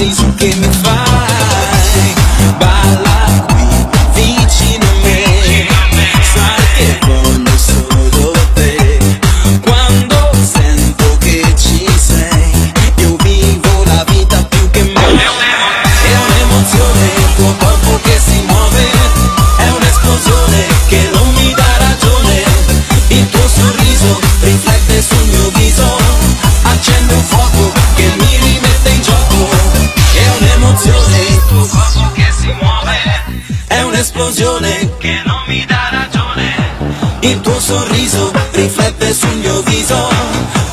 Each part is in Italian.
Give gave me fire. Un'esplosione che non mi dà ragione. Il tuo sorriso riflette sul mio viso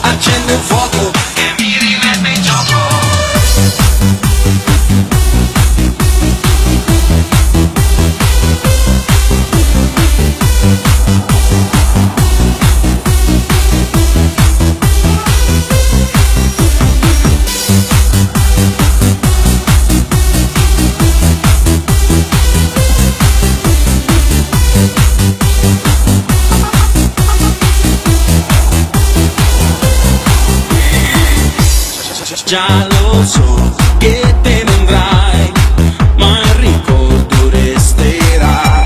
Accende un fuoco che mi Già lo so che te ne andrai Ma il ricordo resterà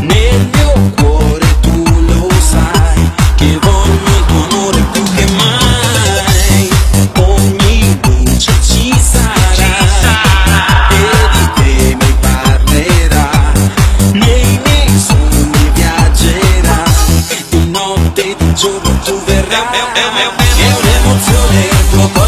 Nel mio cuore tu lo sai Che voglio il tuo amore più che mai Ogni luce ci sarà E di te mi parlerà Nei miei sogni viaggerà Di notte e di giorno tu verrai. È un'emozione il tuo corpo